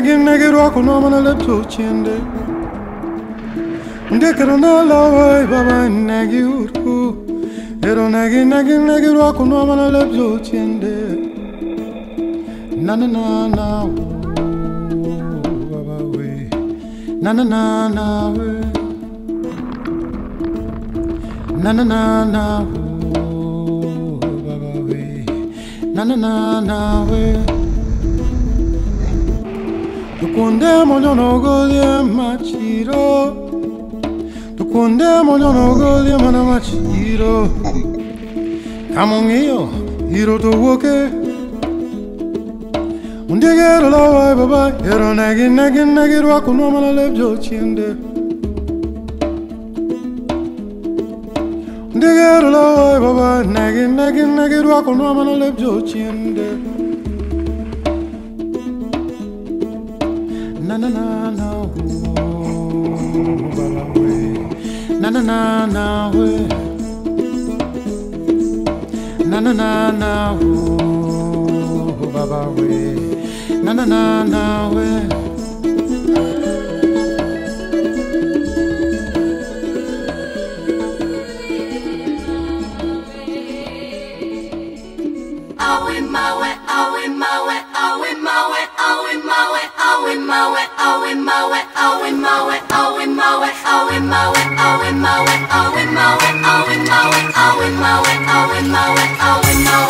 naginagirwa kunomana letukyende ndekero nalawai baba nagiurku ero naginagirwa kunomana letukyende nananana oh, baba we. Na na na na we. Na na na nananana oh, baba we. Na na na na we. Dukunde molyo nogolye machiro. Dukunde molyo nogolye mana machiro. Kamo ng'iyo hiro to woke Undigero la wai baba Ero nagi nagi nagi rwako nwamala lebjo chiende. Undigero la wai baba Nagi nagi nagi rwako nwamala lebjo chinde. Na na we Na na na na ooh, baba we Na na na na we Awe mawe, awe mawe, awe mawe, awe mawe, awe mawe, awe mawe, awe mawe, awe mawe, awe mawe, awe mawe, awe mawe, awe mawe, awe mawe, awe mawe, awe mawe, awe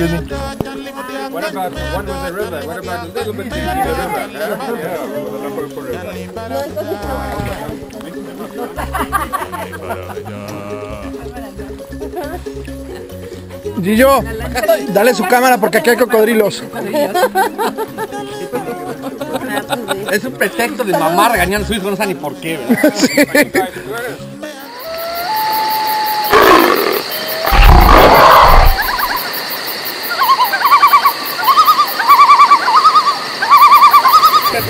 Excuse me. What about the river? What about a little bit in the river? The. Gillo, dale su cámara porque aquí hay cocodrilos. Es un pretexto de mamá regañando a su hijo, no sabe ni por qué, ¿verdad? ¿También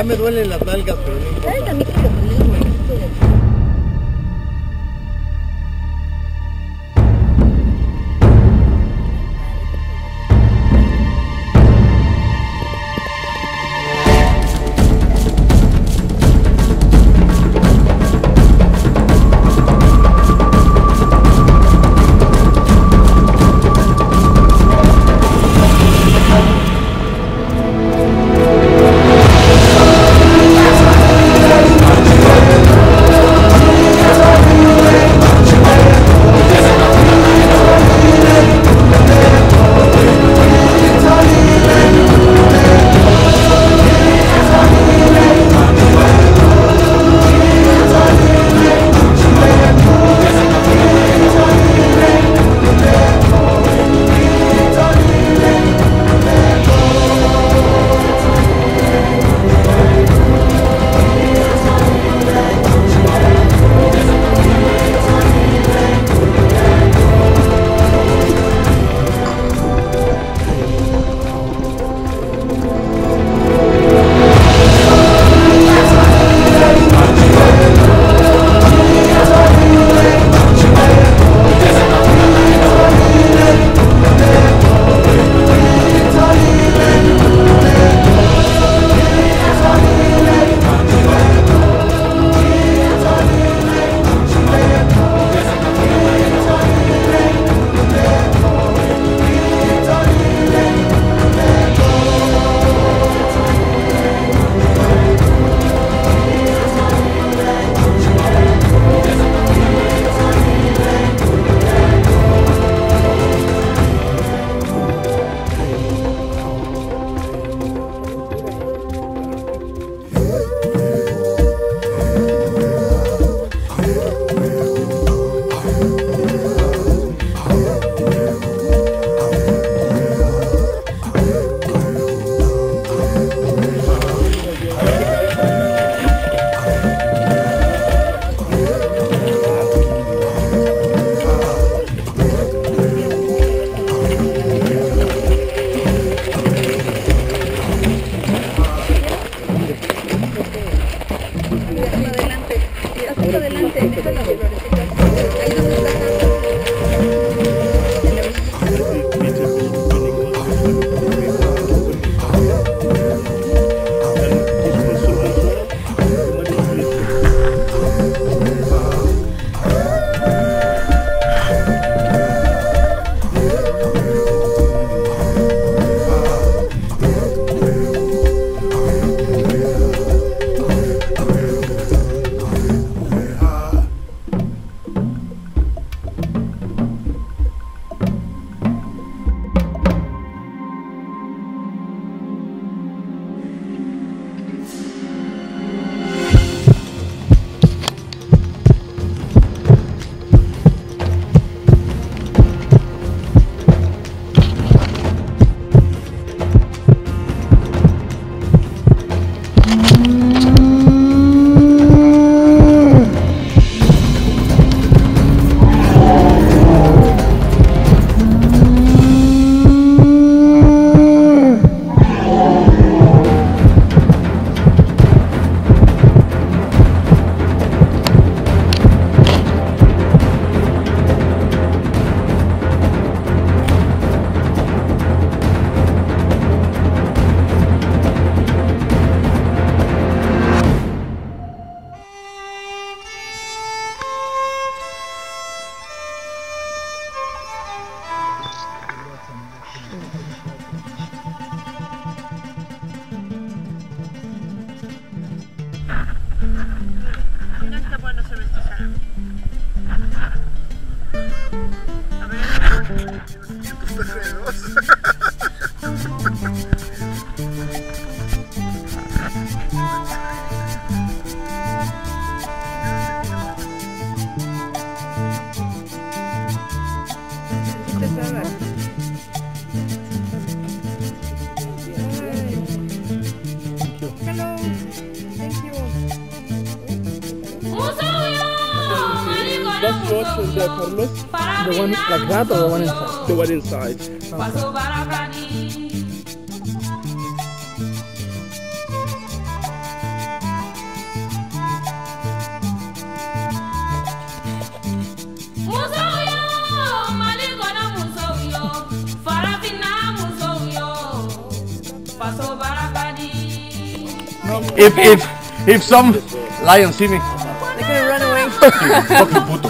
Ya me duelen las nalgas, pero no. Carlos? The one like that or the one inside? The one inside. Okay. If if if some lion see me, they're gonna run away.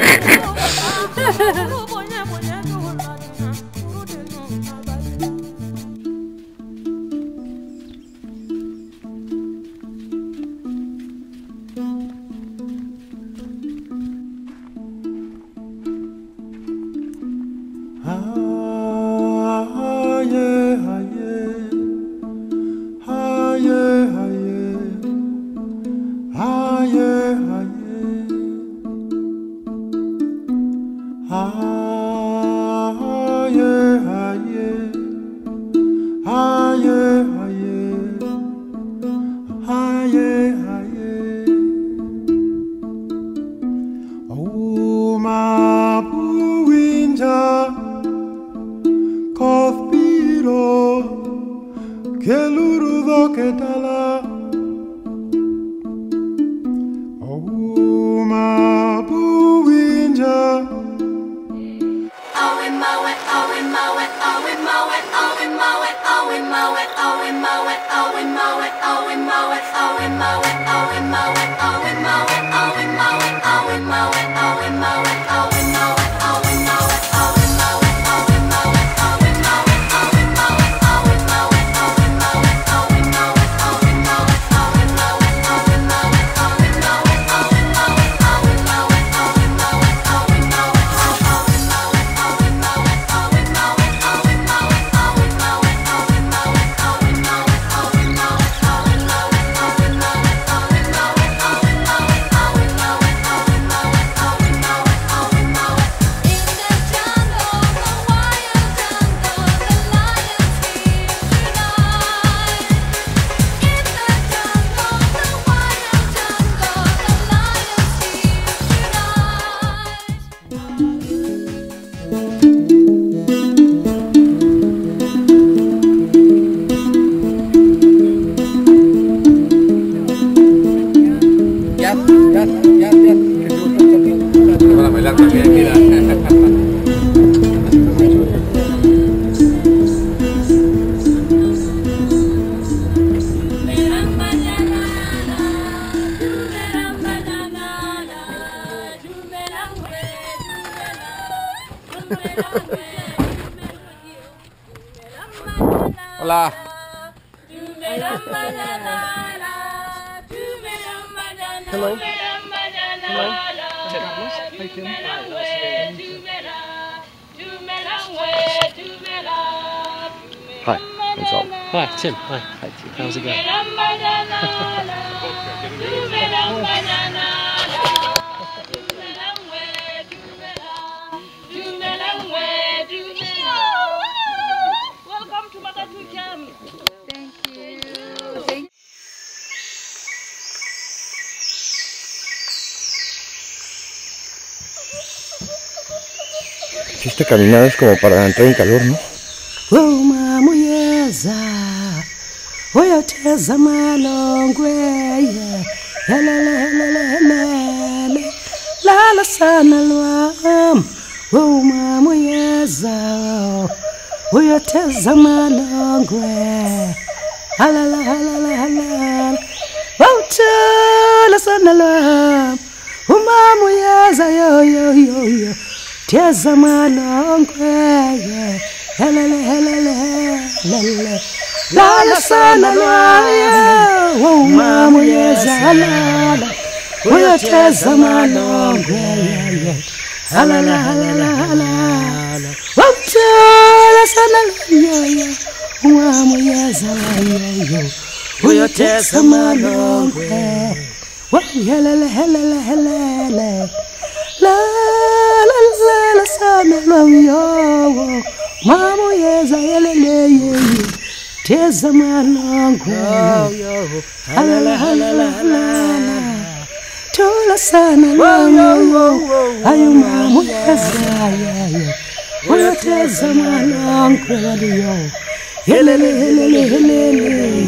Qué lurdo que tal Este caminar es como para entrar en calor, ¿no? Umamuyeza yo yo yo yo. يا زمان يا هلا لا هلا لا هلا لا لا سانا لا يا ومام يا زمان. ويا يا زمان يا هلا لا هلا لا هلا وانت لا سانا لا يا ومام يا زمان ويا يا زمان ويا هلا لا هلا لا هلا لا lalala sana nawiyawo mamuyeza yeleleyeye teza mwanangu tola sana nawiyawo ayo mamuyezayaya unateza mwanangu waliyo helelehelehehelele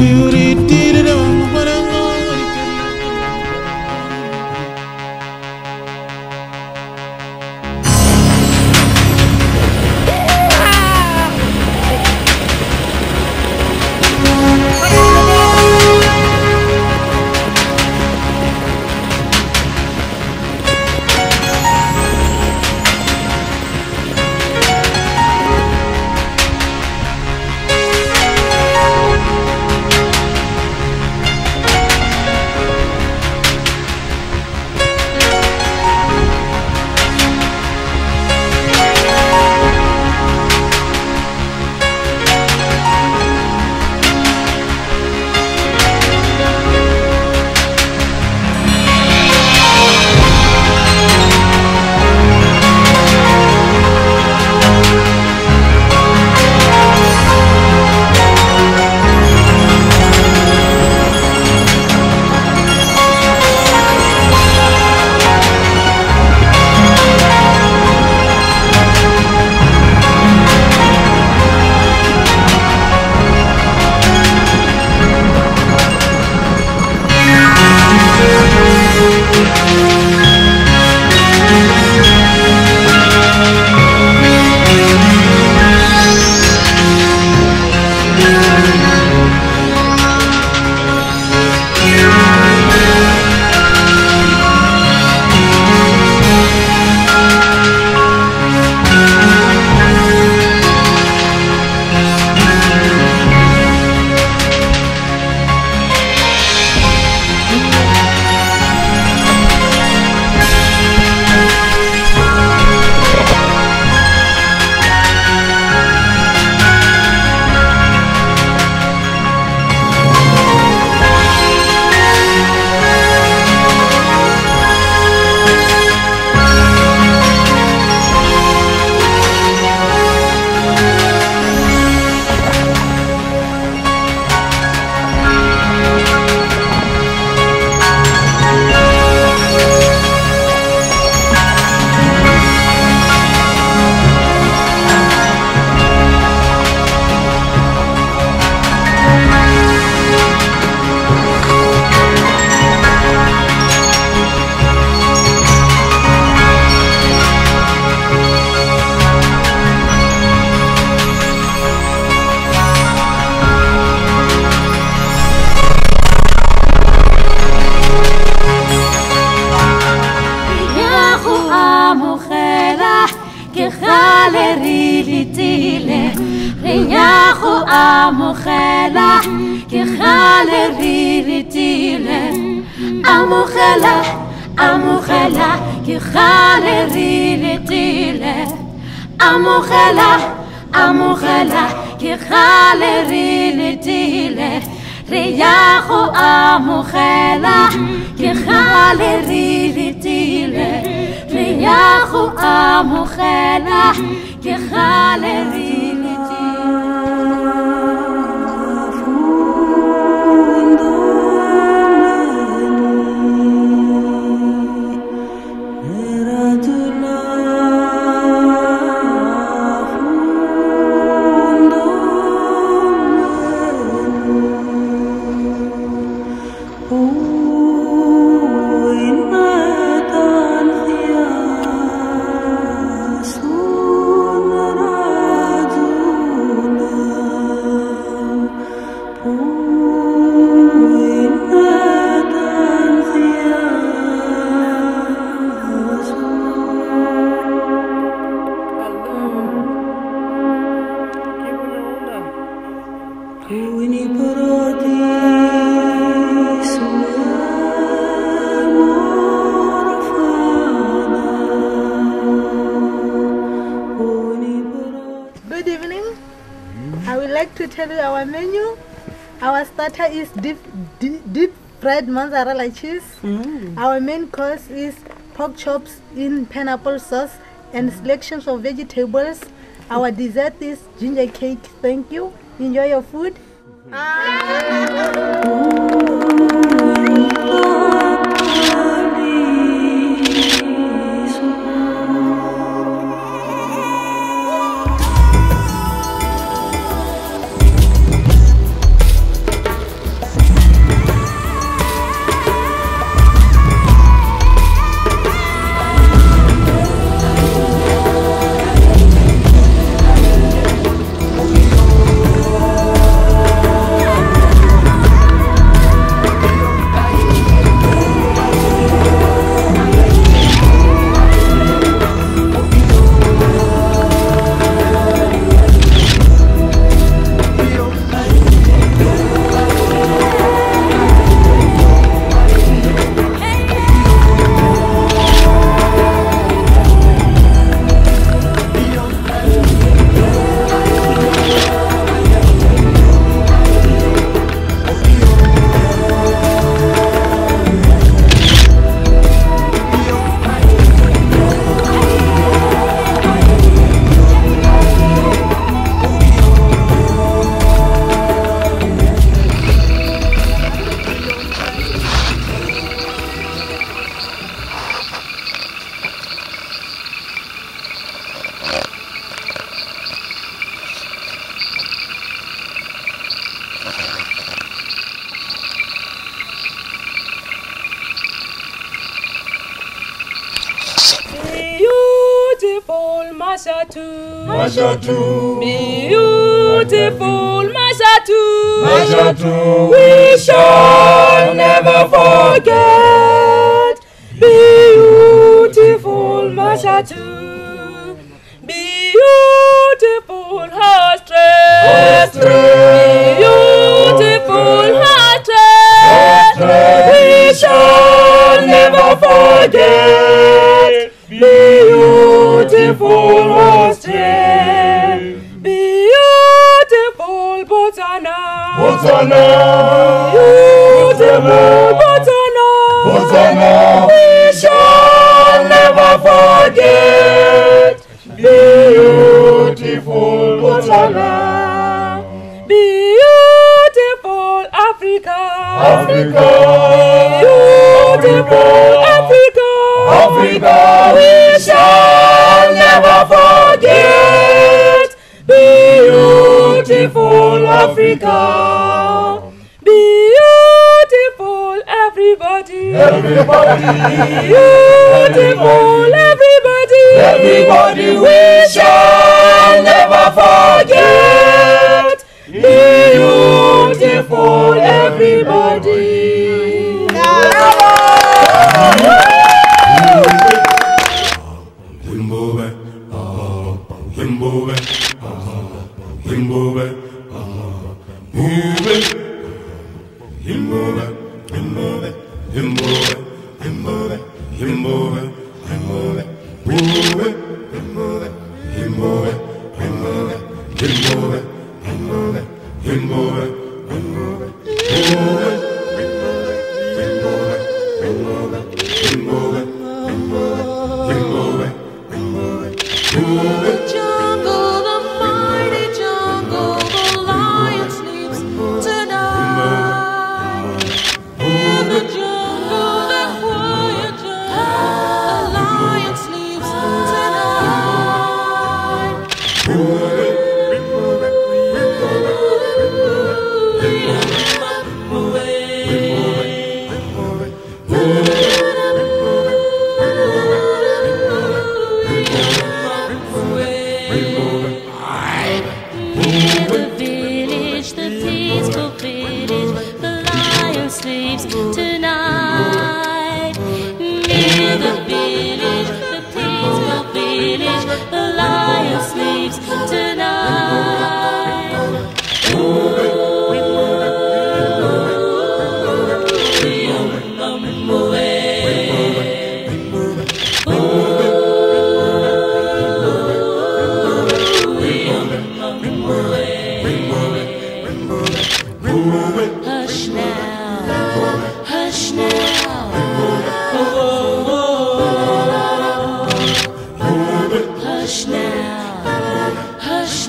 Beauty did it all. Amogela amogela. Ke gale re retile re ya go amogela. Ke gale re retile re ya go like to tell you our menu. Our starter is deep, deep, deep fried mozzarella cheese. Mm. Our main course is pork chops in pineapple sauce and mm. selections of vegetables. Our dessert is ginger cake. Thank you. Enjoy your food. Beautiful We shall never forget. Beautiful Mashatu. Beautiful Hastress. Beautiful Hastress. We shall never forget. Beautiful Botswana. Beautiful Botswana. Botswana. We shall never forget. Beautiful Botswana. Beautiful Africa. Africa. Beautiful Africa. Africa. We shall never forget. Beautiful Africa. Beautiful everybody. Everybody. Beautiful everybody. Everybody. We shall never forget. Beautiful everybody.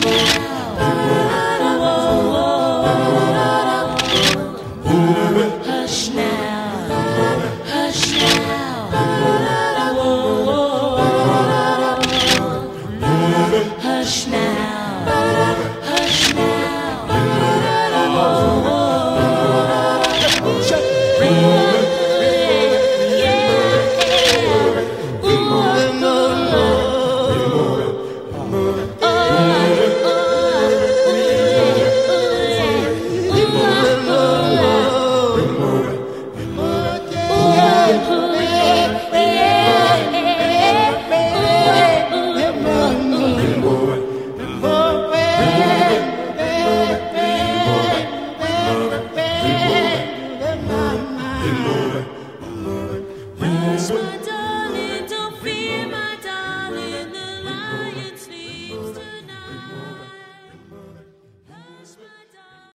Thank you.